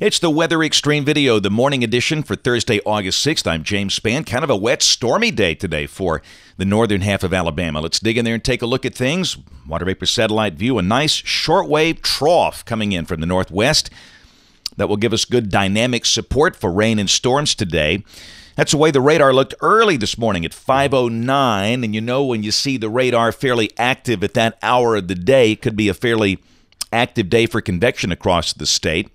It's the Weather Xtreme Video, the morning edition for Thursday, August 6th. I'm James Spann. Kind of a wet, stormy day today for the northern half of Alabama. Let's dig in there and take a look at things. Water vapor satellite view, a nice shortwave trough coming in from the northwest that will give us good dynamic support for rain and storms today. That's the way the radar looked early this morning at 5:09, and you know when you see the radar fairly active at that hour of the day, it could be a fairly active day for convection across the state.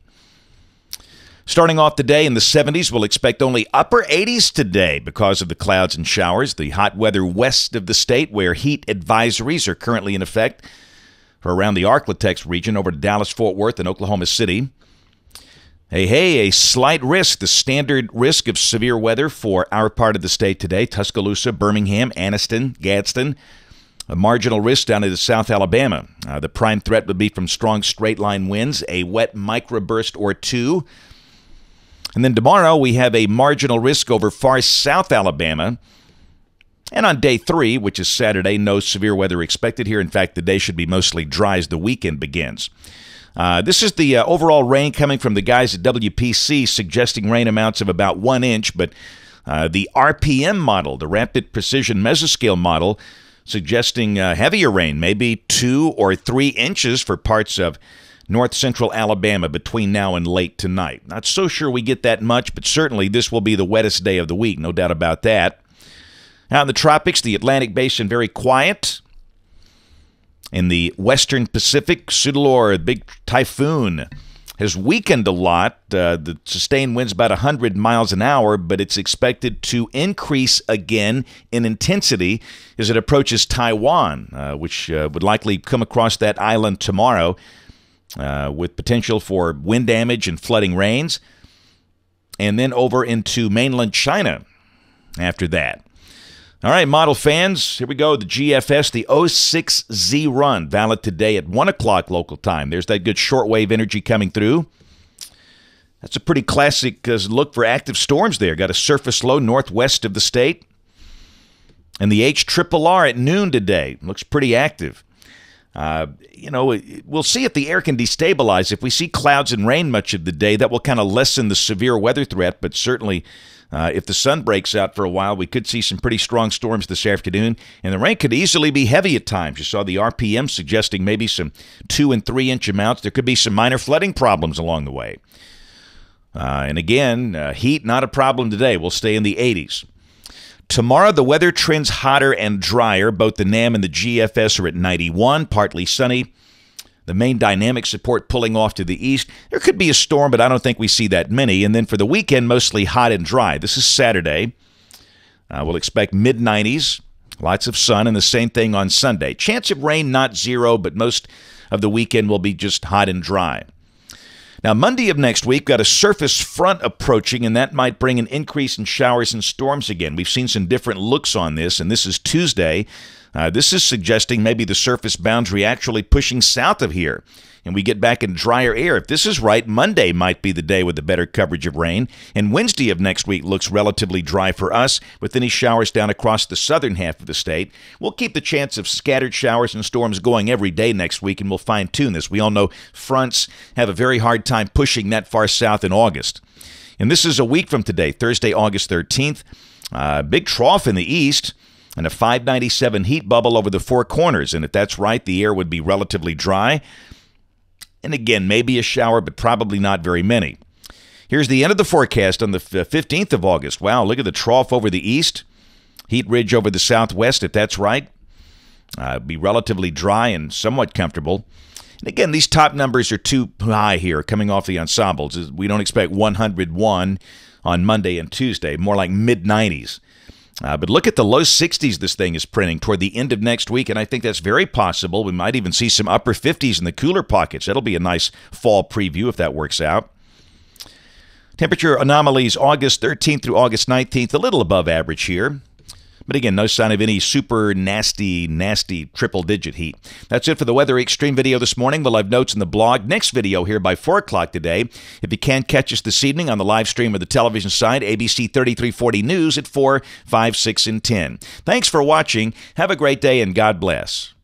Starting off the day in the 70s, we'll expect only upper 80s today because of the clouds and showers. The hot weather west of the state, where heat advisories are currently in effect for around the Arklatex region over to Dallas, Fort Worth, and Oklahoma City. Hey, hey, a slight risk, the standard risk of severe weather for our part of the state today Tuscaloosa, Birmingham, Anniston, Gadsden. A marginal risk down into South Alabama. Uh, the prime threat would be from strong straight line winds, a wet microburst or two and then tomorrow we have a marginal risk over far south Alabama. And on day three, which is Saturday, no severe weather expected here. In fact, the day should be mostly dry as the weekend begins. Uh, this is the uh, overall rain coming from the guys at WPC, suggesting rain amounts of about one inch, but uh, the RPM model, the Rapid Precision Mesoscale model, suggesting uh, heavier rain, maybe two or three inches for parts of north central Alabama between now and late tonight. Not so sure we get that much, but certainly this will be the wettest day of the week, no doubt about that. Out in the tropics, the Atlantic Basin very quiet. In the western Pacific, Soudelor, the big typhoon, has weakened a lot. Uh, the sustained winds about 100 miles an hour, but it's expected to increase again in intensity as it approaches Taiwan, uh, which uh, would likely come across that island tomorrow uh, with potential for wind damage and flooding rains, and then over into mainland China after that. All right, model fans, here we go. The GFS, the 06Z run, valid today at 1 o'clock local time. There's that good shortwave energy coming through. That's a pretty classic uh, look for active storms there. Got a surface low northwest of the state. And the H triple R at noon today looks pretty active. Uh, you know, we'll see if the air can destabilize. If we see clouds and rain much of the day, that will kind of lessen the severe weather threat. But certainly, uh, if the sun breaks out for a while, we could see some pretty strong storms this afternoon. And the rain could easily be heavy at times. You saw the RPM suggesting maybe some two and three inch amounts. There could be some minor flooding problems along the way. Uh, and again, uh, heat not a problem today. We'll stay in the 80s. Tomorrow, the weather trends hotter and drier. Both the NAM and the GFS are at 91, partly sunny. The main dynamic support pulling off to the east. There could be a storm, but I don't think we see that many. And then for the weekend, mostly hot and dry. This is Saturday. Uh, we'll expect mid 90s, lots of sun, and the same thing on Sunday. Chance of rain, not zero, but most of the weekend will be just hot and dry. Now, Monday of next week, got a surface front approaching, and that might bring an increase in showers and storms again. We've seen some different looks on this, and this is Tuesday. Uh, this is suggesting maybe the surface boundary actually pushing south of here and we get back in drier air. If this is right, Monday might be the day with the better coverage of rain, and Wednesday of next week looks relatively dry for us with any showers down across the southern half of the state. We'll keep the chance of scattered showers and storms going every day next week, and we'll fine tune this. We all know fronts have a very hard time pushing that far south in August. And this is a week from today, Thursday, August 13th. Uh, big trough in the east and a 597 heat bubble over the four corners. And if that's right, the air would be relatively dry. And again, maybe a shower, but probably not very many. Here's the end of the forecast on the 15th of August. Wow, look at the trough over the east, heat ridge over the southwest, if that's right. Uh, be relatively dry and somewhat comfortable. And again, these top numbers are too high here coming off the ensembles. We don't expect 101 on Monday and Tuesday, more like mid 90s. Uh, but look at the low 60s this thing is printing toward the end of next week, and I think that's very possible. We might even see some upper 50s in the cooler pockets. That'll be a nice fall preview if that works out. Temperature anomalies August 13th through August 19th, a little above average here. But again, no sign of any super nasty, nasty triple digit heat. That's it for the Weather Xtreme video this morning. We'll have notes in the blog. Next video here by 4 o'clock today. If you can't catch us this evening on the live stream or the television side, ABC 3340 News at 4, 5, 6, and 10. Thanks for watching. Have a great day and God bless.